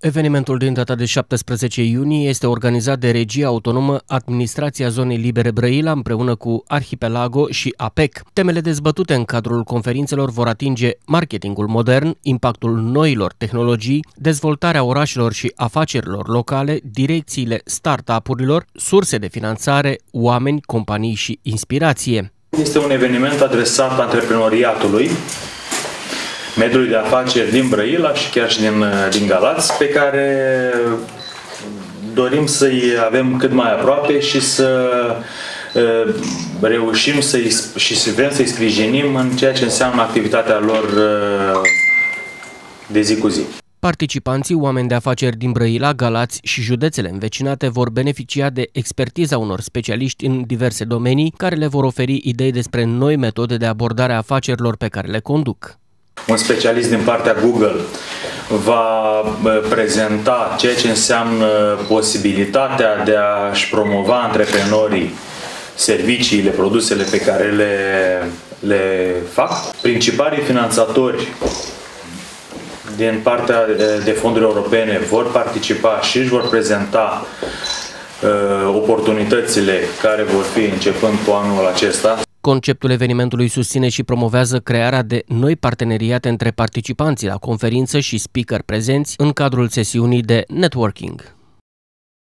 Evenimentul din data de 17 iunie este organizat de Regia Autonomă Administrația Zonei Libere Brăila împreună cu Arhipelago și APEC. Temele dezbătute în cadrul conferințelor vor atinge marketingul modern, impactul noilor tehnologii, dezvoltarea orașelor și afacerilor locale, direcțiile start-up-urilor, surse de finanțare, oameni, companii și inspirație. Este un eveniment adresat antreprenoriatului mediului de afaceri din Brăila și chiar și din, din Galați, pe care dorim să-i avem cât mai aproape și să reușim să-i, și să vrem să-i sprijinim în ceea ce înseamnă activitatea lor de zi cu zi. Participanții, oameni de afaceri din Brăila, Galați și județele învecinate vor beneficia de expertiza unor specialiști în diverse domenii care le vor oferi idei despre noi metode de abordare a afacerilor pe care le conduc un specialist din partea Google va prezenta ceea ce înseamnă posibilitatea de a-și promova antreprenorii serviciile, produsele pe care le, le fac. Principalii finanțatori din partea de fonduri europene vor participa și își vor prezenta uh, oportunitățile care vor fi începând cu anul acesta. Conceptul evenimentului susține și promovează crearea de noi parteneriate între participanții la conferință și speaker prezenți în cadrul sesiunii de networking.